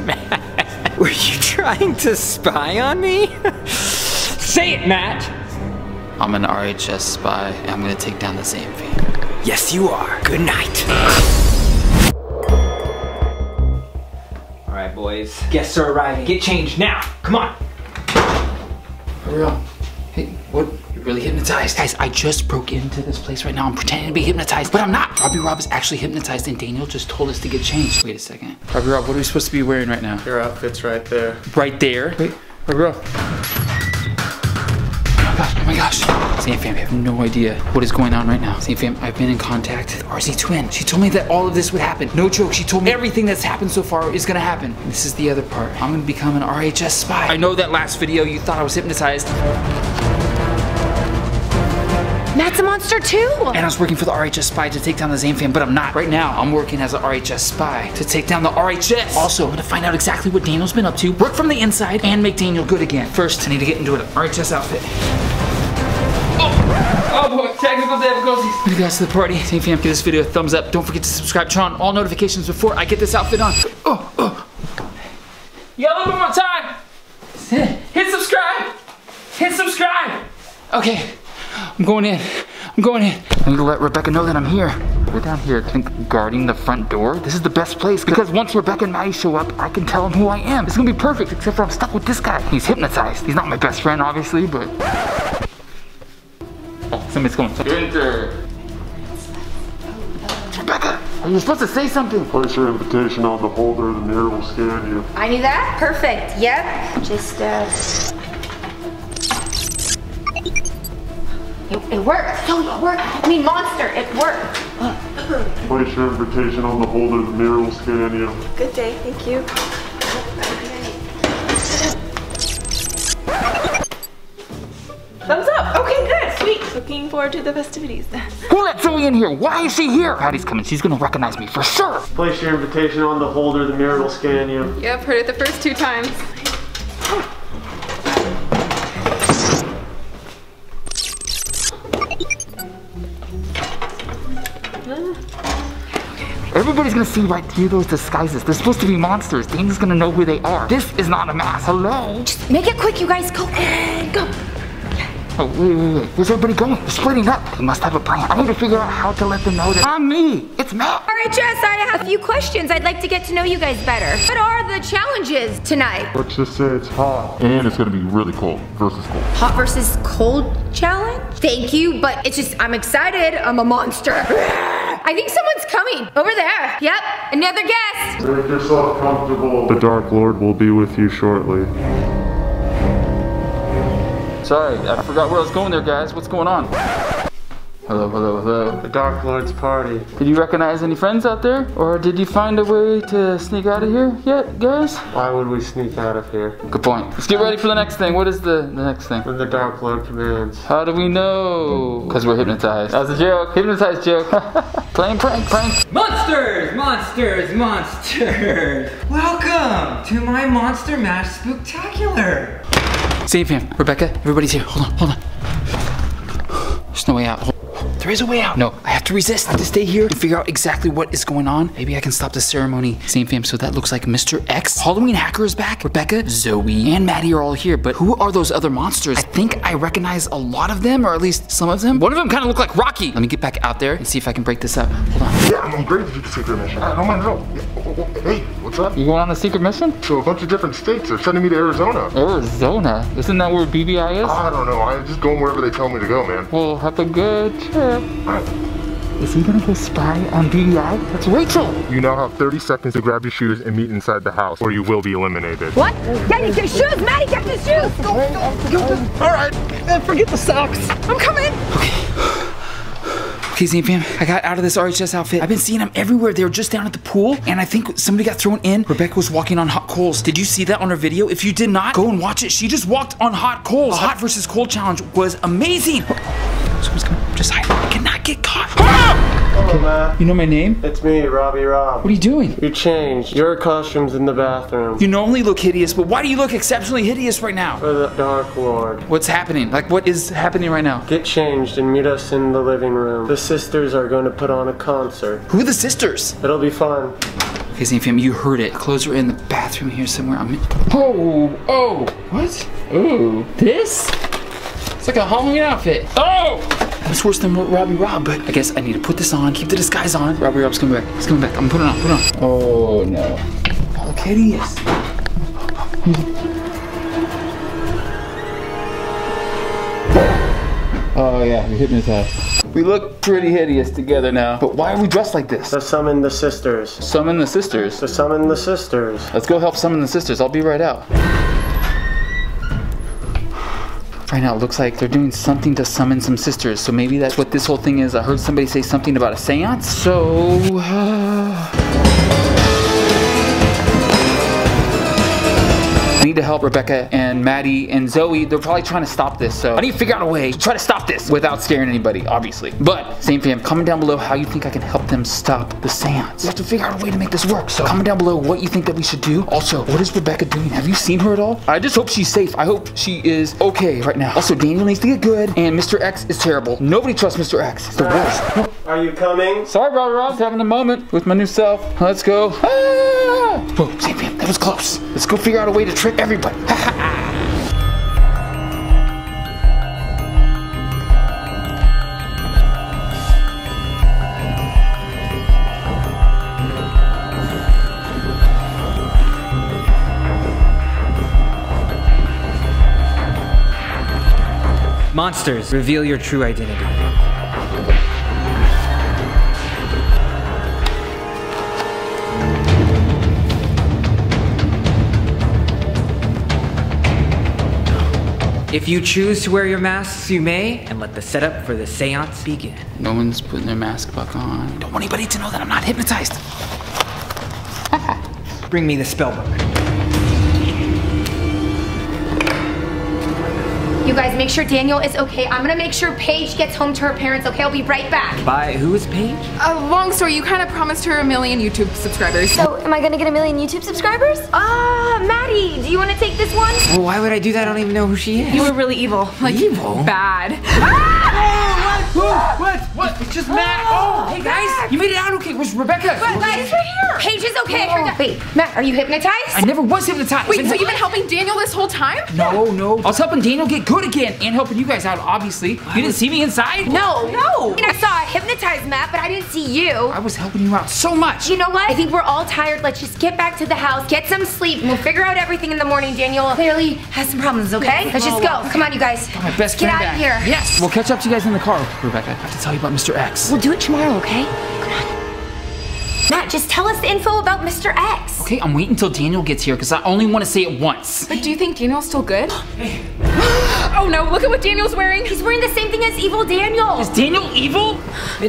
Matt. Were you trying to spy on me? Say it, Matt. I'm an RHS spy. and I'm gonna take down the same thing. Yes, you are. Good night. All right, boys. Guests are arriving. Get changed now. Come on. Real. Hey, what? You're really hypnotized. Guys, I just broke into this place right now. I'm pretending to be hypnotized, but I'm not. Robbie Rob is actually hypnotized, and Daniel just told us to get changed. Wait a second. Robbie Rob, what are we supposed to be wearing right now? Your outfit's right there. Right there. Wait, Robbie Rob. Oh my gosh, oh my gosh. Zamfam, I have no idea what is going on right now. Zamfam, I've been in contact with RZ Twin. She told me that all of this would happen. No joke, she told me everything that's happened so far is gonna happen. This is the other part. I'm gonna become an RHS spy. I know that last video you thought I was hypnotized. Matt's a monster too. And I was working for the RHS spy to take down the Zamfam, but I'm not. Right now, I'm working as an RHS spy to take down the RHS. Also, I'm gonna find out exactly what Daniel's been up to, work from the inside, and make Daniel good again. First, I need to get into an RHS outfit. Oh, oh boy, technical difficulties. What you guys to the party? Zamfam, give this video a thumbs up. Don't forget to subscribe, turn on all notifications before I get this outfit on. Oh, oh. Yeah, a little more time. Hit subscribe. Hit subscribe. Okay, I'm going in. I'm going in. I need to let Rebecca know that I'm here. We're down here, I think, guarding the front door. This is the best place because once Rebecca and Maddie show up, I can tell them who I am. It's gonna be perfect, except for I'm stuck with this guy. He's hypnotized. He's not my best friend, obviously, but. Oh, somebody's coming. Enter. Rebecca, are you supposed to say something? Place your invitation on the holder, the mirror will scan you. I knew that. Perfect. Yep. Just uh. It, it worked. No, it worked. I mean, monster. It worked. Place your invitation on the holder, the mirror will scan you. Good day, thank you. Thumbs up. Okay, good, sweet. Looking forward to the festivities. Who let Zoe in here? Why is she here? Patty's coming. She's gonna recognize me for sure. Place your invitation on the holder, the mirror will scan you. Yep, heard it the first two times. Everybody's gonna see right through those disguises. They're supposed to be monsters. Dana's gonna know who they are. This is not a mask. Hello? Just make it quick, you guys. Go. Go. Oh, wait, wait, wait. Where's everybody going? They're splitting up. They must have a plan. I need to figure out how to let them know that I'm me. It's Matt. All right, Jess, I have a few questions. I'd like to get to know you guys better. What are the challenges tonight? Let's just say it's hot. And it's gonna be really cold versus cold. Hot versus cold challenge? Thank you, but it's just, I'm excited. I'm a monster. I think someone's coming. Over there. Yep, another guest. Make yourself comfortable. The Dark Lord will be with you shortly. Sorry, I forgot where I was going there, guys. What's going on? Hello, hello, hello. The Dark Lord's party. Did you recognize any friends out there? Or did you find a way to sneak out of here yet, guys? Why would we sneak out of here? Good point. Let's get ready for the next thing. What is the, the next thing? When the Dark Lord commands. How do we know? Because we're hypnotized. That was a joke. Hypnotized joke. Playing prank, prank. Monsters, monsters, monsters. Welcome to my Monster Mash Spooktacular. Save him, Rebecca, everybody's here. Hold on, hold on. There's no way out. Hold- There is a way out. No, I have to resist. I have to stay here and figure out exactly what is going on. Maybe I can stop the ceremony. Zamfam, so that looks like Mr. X. Halloween Hacker is back. Rebecca, Zoe, and Maddie are all here. But who are those other monsters? I think I recognize a lot of them, or at least some of them. One of them kind of look like Rocky. Let me get back out there and see if I can break this up. Hold on. Yeah, I'm great to do the secret mission. I don't mind at all. Yeah. oh, oh, oh Hey, what's up? You going on a secret mission? So a bunch of different states are sending me to Arizona. Arizona. Isn't that where BBI is? I don't know. I'm just going wherever they tell me to go, man. Well, have a good trip. Is he gonna go spy on BBI? That's Rachel. You now have 30 seconds to grab your shoes and meet inside the house, or you will be eliminated. What? Daddy, get shoes. Maddie, get the shoes. Go, go, go. All right, uh, forget the socks. I'm coming. Okay, Zamfam, I got out of this RHS outfit. I've been seeing them everywhere. They were just down at the pool, and I think somebody got thrown in. Rebecca was walking on hot coals. Did you see that on her video? If you did not, go and watch it. She just walked on hot coals. The hot versus cold challenge was amazing. Someone's coming. Just hide. I cannot get caught. Ah! Hello, Matt. You know my name? It's me, Robbie Rob. What are you doing? You changed. Your costume's in the bathroom. You normally look hideous, but why do you look exceptionally hideous right now? For the Dark Lord. What's happening? Like, what is happening right now? Get changed and meet us in the living room. The sisters are going to put on a concert. Who are the sisters? It'll be fun. Okay, St. Fam, you heard it. Clothes are in the bathroom here somewhere. I'm in. Oh, oh, what? Oh, this? It's like a Halloween outfit. Oh! That's worse than Robbie Rob, but I guess I need to put this on, keep the disguise on. Robbie Rob's coming back. He's coming back. I'm putting it on, put it on. Oh, no. Oh, look hideous. Oh, yeah, you're hypnotized. We look pretty hideous together now. But why are we dressed like this? To summon the sisters. Summon the sisters. To summon the sisters. Let's go help summon the sisters. I'll be right out. Right now, it looks like they're doing something to summon some sisters. So maybe that's what this whole thing is. I heard somebody say something about a seance. So. I need to help Rebecca and Maddie and Zoe. They're probably trying to stop this. So I need to figure out a way to try to stop this without scaring anybody, obviously. But, Zamfam, comment down below how you think I can help them stop the seance. We have to figure out a way to make this work. So comment down below what you think that we should do. Also, what is Rebecca doing? Have you seen her at all? I just hope she's safe. I hope she is okay right now. Also, Daniel needs to get good, and Mr. X is terrible. Nobody trusts Mr. X. It's the worst. Are you coming? Sorry, Robbie Rob's having a moment with my new self. Let's go. Ah! Whoa, Zamfam, that was close. Let's go figure out a way to trick everybody. Monsters, reveal your true identity. If you choose to wear your masks, you may, and let the setup for the seance begin. No one's putting their mask back on. Don't want anybody to know that I'm not hypnotized. Bring me the spellbook. You guys make sure Daniel is okay. I'm gonna make sure Paige gets home to her parents, okay? I'll be right back. By who is Paige? Uh, long story, you kind of promised her a million YouTube subscribers. So, am I gonna get a million YouTube subscribers? Uh, Maddie, do you wanna take this one? Well, why would I do that? I don't even know who she is. You were really evil. Like, Evil? Bad. Whoa, what? What? It's just Matt. Oh, oh hey guys, you made it out okay. Where's Rebecca? Guys, right here. Paige is okay. That. Wait, Matt, are you hypnotized? I never was hypnotized. Wait, so you've been helping Daniel this whole time? No, no. I was helping Daniel get good again and helping you guys out, obviously. You didn't see me inside? No, no. I saw a hypnotized Matt, but I didn't see you. I was helping you out so much. You know what? I think we're all tired. Let's just get back to the house, get some sleep, and we'll figure out everything in the morning. Daniel clearly has some problems, okay? Let's just go. Come on, you guys. My best Get out back. of here. Yes. We'll catch up to you guys in the car, Rebecca. I have to tell you about Mr. X. We'll do it tomorrow, okay? Come on. Matt, just tell us the info about Mr. X. Okay, I'm waiting until Daniel gets here because I only want to say it once. But do you think Daniel's still good? oh no, look at what Daniel's wearing. He's wearing the same thing as Evil Daniel. Is Daniel evil?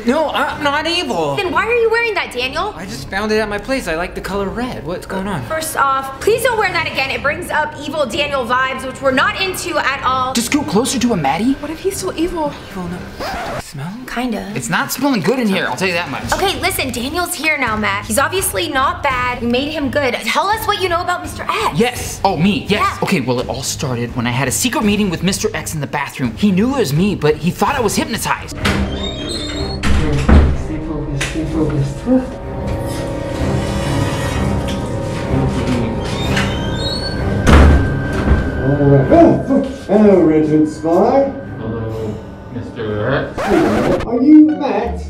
No, I'm not evil. Then why are you wearing that, Daniel? I just found it at my place. I like the color red. What's going on? First off, please don't wear that again. It brings up Evil Daniel vibes, which we're not into at all. Just go closer to him, Maddie. What if he's still evil? Evil, no. Do smell? Kinda. It's not smelling good in here, I'll tell you that much. Okay, listen, Daniel's here now, Matt. He's obviously not bad. We made him good. Tell us what you know about Mr. X. Yes. Oh, me. Yes. Yeah. Okay, well, it all started when I had a secret meeting with Mr. X in the bathroom. He knew it was me, but he thought I was hypnotized. Stay focused, stay focused. Hello, Red Hood Spy. Hello, Mr. X. Are you Matt?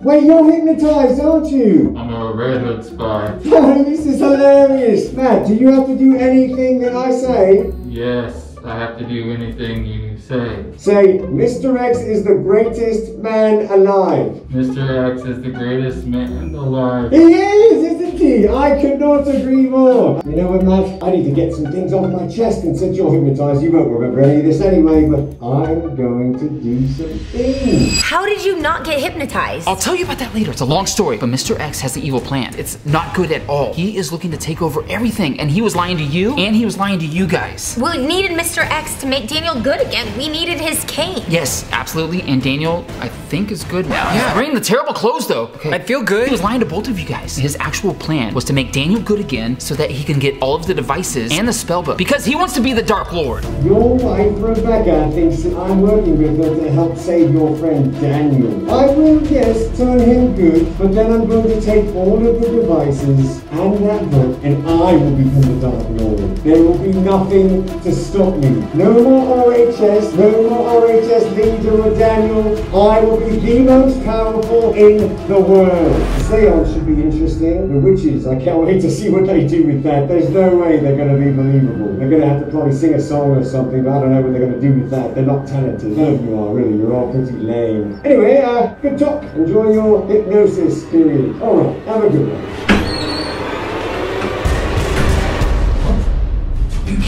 Wait, you're hypnotized, aren't you? I'm a Red Hood spy. This is hilarious. Matt, do you have to do anything that I say? Yes, I have to do anything you say. Say, Mr. X is the greatest man alive. Mr. X is the greatest man alive. He is, isn't? I could not agree more. You know what, Matt? I need to get some things off my chest, and since you're hypnotized, you won't remember any of this anyway, but I'm going to do some things. How did you not get hypnotized? I'll tell you about that later. It's a long story. But Mr. X has the evil plan. It's not good at all. He is looking to take over everything, and he was lying to you, and he was lying to you guys. Well, We needed Mr. X to make Daniel good again. We needed his cane. Yes, absolutely. And Daniel, I think, is good now. Yeah. He's wearing the terrible clothes, though. Okay. I feel good. He was lying to both of you guys. His actual plan plan was to make Daniel good again so that he can get all of the devices and the spell book because he wants to be the Dark Lord. Your wife Rebecca thinks that I'm working with her to help save your friend Daniel. I will, yes, turn him good, but then I'm going to take all of the devices and that book, and I will become the Dark Lord. There will be nothing to stop me. No more RHS, no more RHS leader or Daniel. I will be the most powerful in the world. The seance should be interesting. The witches, I can't wait to see what they do with that. There's no way they're going to be believable. They're going to have to probably sing a song or something, but I don't know what they're going to do with that. They're not talented. None of you are, really. You're all pretty lame. Anyway, uh, good talk. Enjoy your hypnosis period. All right, have a good one.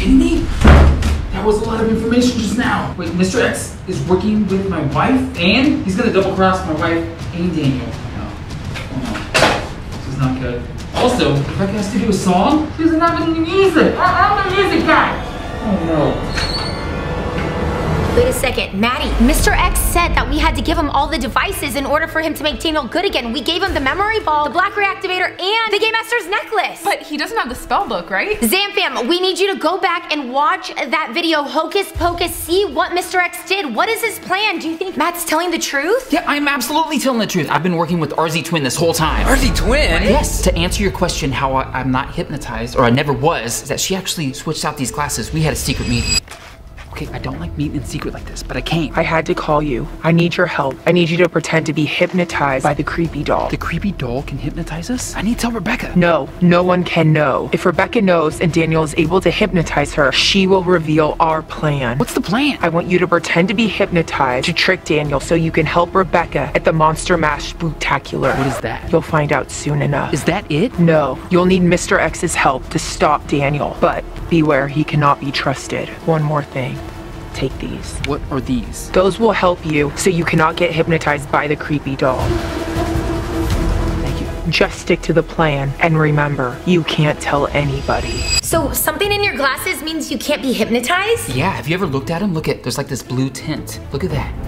Kidding me? That was a lot of information just now. Wait, Mr. X is working with my wife and he's gonna double cross my wife and Daniel. No. Oh no. This is not good. Also, Rebecca has to do a song? She doesn't have any music. I- I'm the music guy. Oh no. Wait a second, Maddie. Mr. X said that we had to give him all the devices in order for him to make Daniel good again. We gave him the memory ball, the black reactivator, and the Game Master's necklace. But he doesn't have the spell book, right? Zamfam, we need you to go back and watch that video, Hocus Pocus, see what Mr. X did. What is his plan? Do you think Matt's telling the truth? Yeah, I'm absolutely telling the truth. I've been working with RZ Twin this whole time. RZ Twin? Yes, to answer your question, how I, I'm not hypnotized, or I never was, is that she actually switched out these glasses. We had a secret meeting. Okay, I don't like meeting in secret like this, but I can't. I had to call you. I need your help. I need you to pretend to be hypnotized by the creepy doll. The creepy doll can hypnotize us? I need to tell Rebecca. No, no one can know. If Rebecca knows and Daniel is able to hypnotize her, she will reveal our plan. What's the plan? I want you to pretend to be hypnotized to trick Daniel so you can help Rebecca at the Monster Mash Spooktacular. What is that? You'll find out soon enough. Is that it? No, you'll need Mr. X's help to stop Daniel. But beware, he cannot be trusted. One more thing. Take these. What are these? Those will help you so you cannot get hypnotized by the creepy doll. Thank you. Just stick to the plan and remember, you can't tell anybody. So, something in your glasses means you can't be hypnotized? Yeah, have you ever looked at them? Look at, there's like this blue tint. Look at that.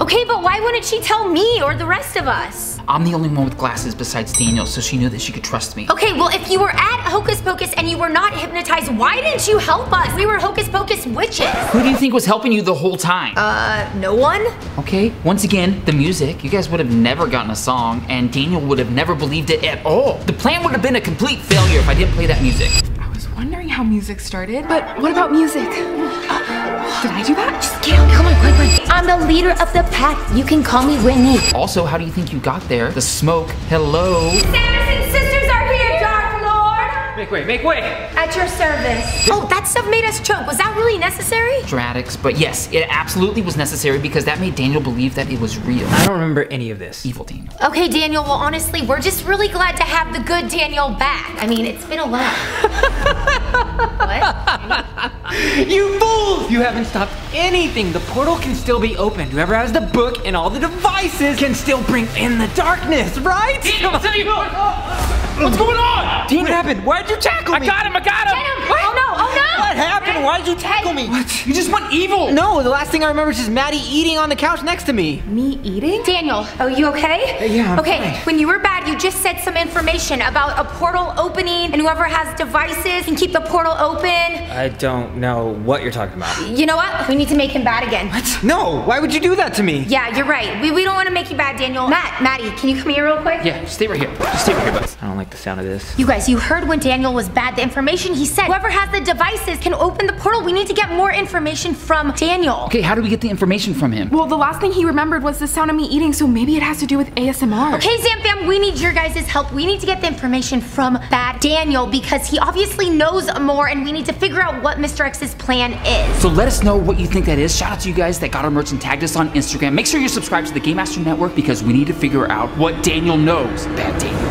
Okay, but why wouldn't she tell me or the rest of us? I'm the only one with glasses besides Daniel, so she knew that she could trust me. Okay, well, if you were at Hocus Pocus and you were not hypnotized, why didn't you help us? We were Hocus Pocus witches. Who do you think was helping you the whole time? Uh, no one? Okay, once again, the music. You guys would have never gotten a song, and Daniel would have never believed it at all. The plan would have been a complete failure if I didn't play that music. I was wondering how music started, but what about music? I'm the leader of the pack. You can call me Whitney. Also, how do you think you got there? The smoke. Hello. Sanderson sisters are here, Dark Lord. Make way, make way! At your service. Oh, that stuff made us choke. Was that really necessary? Dramatics, but yes, it absolutely was necessary because that made Daniel believe that it was real. I don't remember any of this. Evil Daniel. Okay, Daniel. Well, honestly, we're just really glad to have the good Daniel back. I mean, it's been a while. what? You fools! You haven't stopped anything. The portal can still be opened. Whoever has the book and all the devices can still bring in the darkness, right? What's going on? What happened? Why'd you tackle me? I got him, I got him! Get him! Oh no! Oh no! What happened? Why'd you tackle me? What? You just went evil! No, the last thing I remember is just Maddie eating on the couch next to me. Me eating? Daniel, are you okay? Yeah, I'm Okay, fine. when you were bad, you just said some information about a portal opening, and whoever has devices can keep the portal open. I don't know what you're talking about. You know what? We need to make him bad again. What? No, why would you do that to me? Yeah, you're right. We, we don't want to make you bad, Daniel. Matt, Maddie, can you come here real quick? Yeah, stay right here. Just stay right here, bud. I don't like the sound of this. You guys, you heard when Daniel was bad. The information he said, whoever has the devices can open the portal. We need to get more information from Daniel. Okay, how do we get the information from him? Well, the last thing he remembered was the sound of me eating, so maybe it has to do with ASMR. Okay, Zamfam, we need your guys' help. We need to get the information from that Daniel because he obviously knows more and we need to figure out what Mr. X's plan is. So let us know what you think that is. Shout out to you guys that got our merch and tagged us on Instagram. Make sure you're subscribed to the Game Master Network because we need to figure out what Daniel knows. Bad Daniel.